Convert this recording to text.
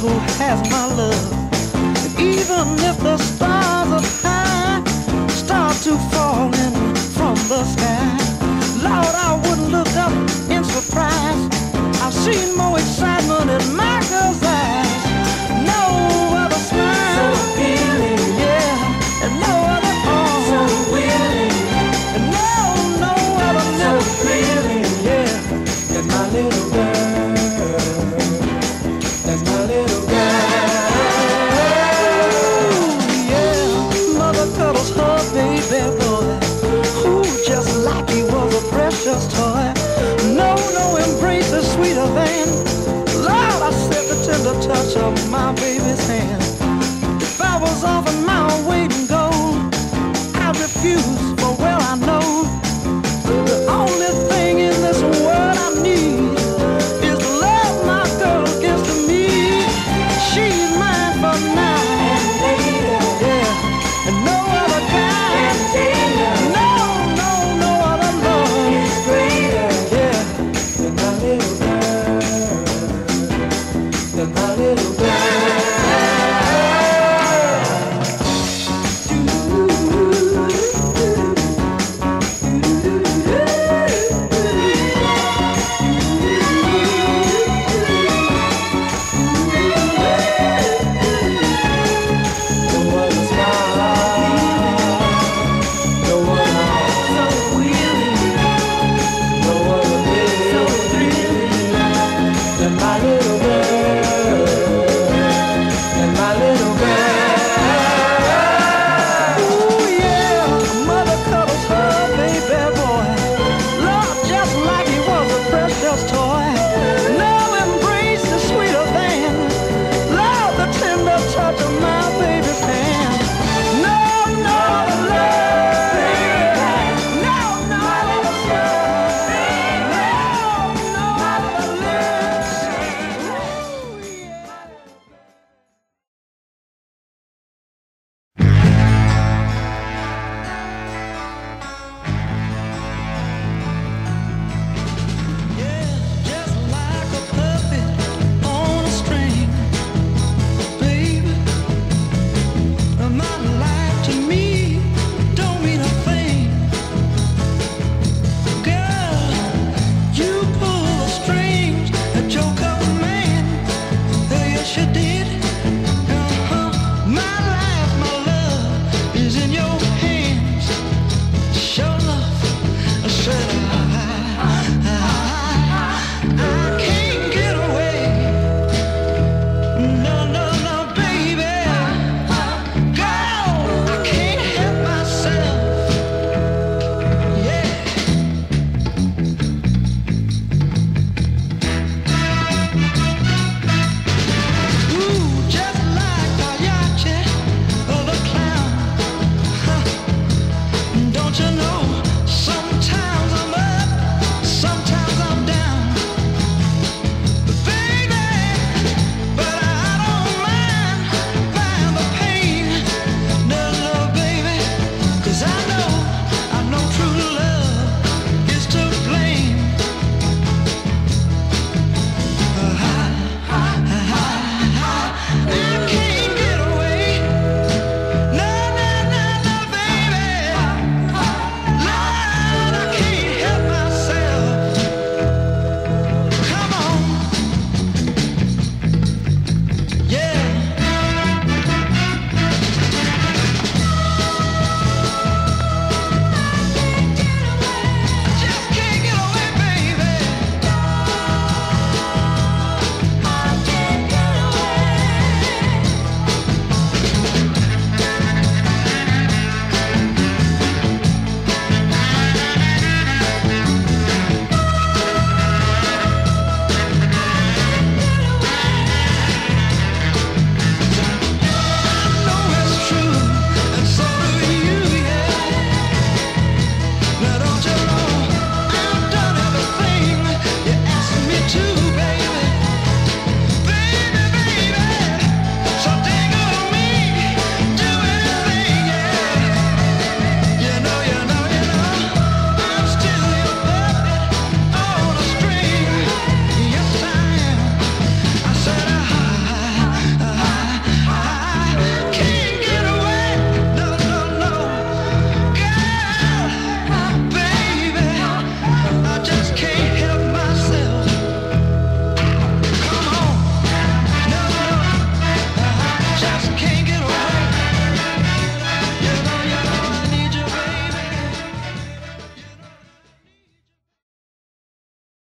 who has my love. Even if the stars tender touch of my baby's hand.